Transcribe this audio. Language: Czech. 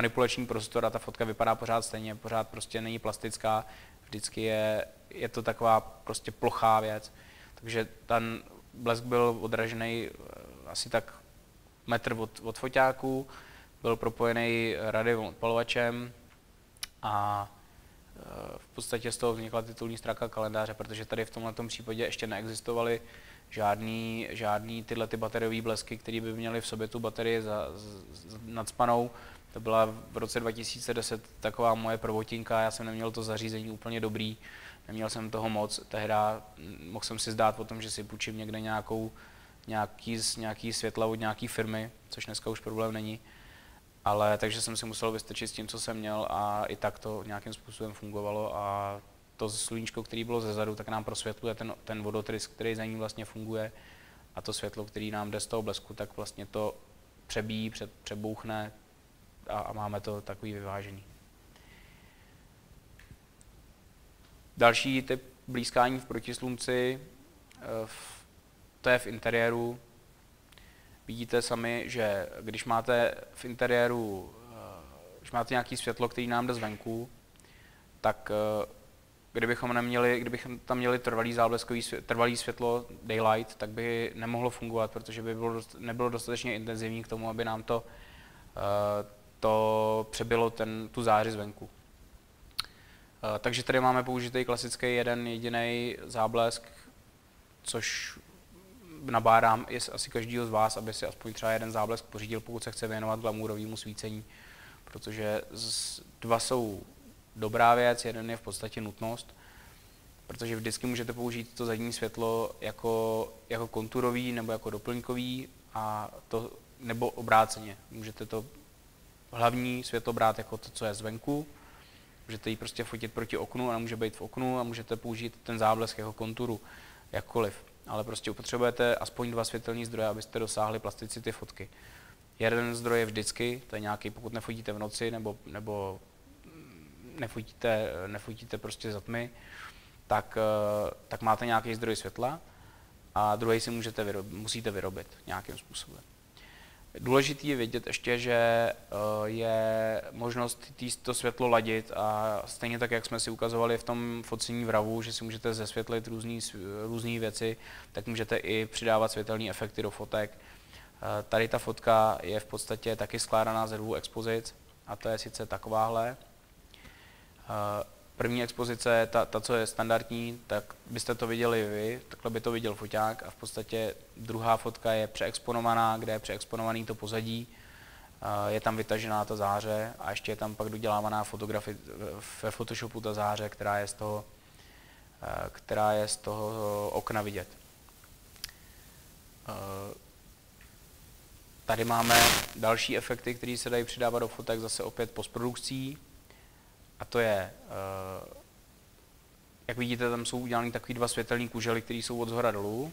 manipulační prostor a ta fotka vypadá pořád stejně, pořád prostě není plastická, vždycky je, je to taková prostě plochá věc. Takže ten blesk byl odražený eh, asi tak metr od, od foťáku, byl propojený radiovým odpalovačem a eh, v podstatě z toho vznikla titulní stránka kalendáře, protože tady v tomto případě ještě neexistovaly žádný, žádný tyhle ty bateriové blesky, které by měly v sobě tu baterii za, z, nadspanou. To byla v roce 2010 taková moje prvotinka, já jsem neměl to zařízení úplně dobrý, neměl jsem toho moc, tehdy mohl jsem si zdát o tom, že si půjčím někde nějakou, nějaký, nějaký světla od nějaký firmy, což dneska už problém není. Ale takže jsem si musel vystačit s tím, co jsem měl a i tak to nějakým způsobem fungovalo a to sluníčko, který bylo zezadu, tak nám prosvětluje ten, ten vodotrysk, který za ní vlastně funguje a to světlo, který nám jde z toho blesku, tak vlastně to přebíjí, před, přebouchne a, a máme to takový vyvážený. Další typ blízkání v protislunci, eh, to je v interiéru. Vidíte sami, že když máte v interiéru, eh, když máte nějaký světlo, který nám jde zvenku, tak eh, kdybychom, neměli, kdybychom tam měli trvalý zábleskový trvalý světlo daylight, tak by nemohlo fungovat, protože by bylo, nebylo dostatečně intenzivní k tomu, aby nám to, to přebylo ten, tu záři zvenku. Eh, takže tady máme použitý klasický jeden jediný záblesk, což nabádám i asi každýho z vás, aby si aspoň třeba jeden záblesk pořídil, pokud se chce věnovat glamourovému svícení, protože dva jsou dobrá věc, jeden je v podstatě nutnost, protože vždycky můžete použít to zadní světlo jako, jako konturový nebo jako doplňkový a to, nebo obráceně. Můžete to hlavní světlo brát jako to, co je zvenku, Můžete ji prostě fotit proti oknu a může být v oknu a můžete použít ten záblesk jako konturu, jakkoliv. Ale prostě potřebujete aspoň dva světelní zdroje, abyste dosáhli plasticity fotky. Jeden zdroj je vždycky, to je nějaký, pokud nefotíte v noci nebo, nebo nefotíte, nefotíte prostě za tmy, tak, eh, tak máte nějaký zdroj světla a druhý si můžete vyrobit, musíte vyrobit nějakým způsobem. Důležité je vědět ještě, že eh, je možnost to světlo ladit a stejně tak, jak jsme si ukazovali v tom focení v RAVu, že si můžete zesvětlit různé věci, tak můžete i přidávat světelné efekty do fotek. Eh, tady ta fotka je v podstatě taky skládaná ze dvou expozic a to je sice takováhle. Eh, První expozice, ta, ta, co je standardní, tak byste to viděli vy, takhle by to viděl foťák a v podstatě druhá fotka je přeexponovaná, kde je přeexponovaný to pozadí, je tam vytažená ta záře a ještě je tam pak dodělávaná fotografie ve Photoshopu ta záře, která je z toho, která je z toho okna vidět. Tady máme další efekty, které se dají přidávat do fotek zase opět postprodukcí. A to je, eh, jak vidíte, tam jsou udělané takové dva světelné kužely, které jsou od zhora dolů.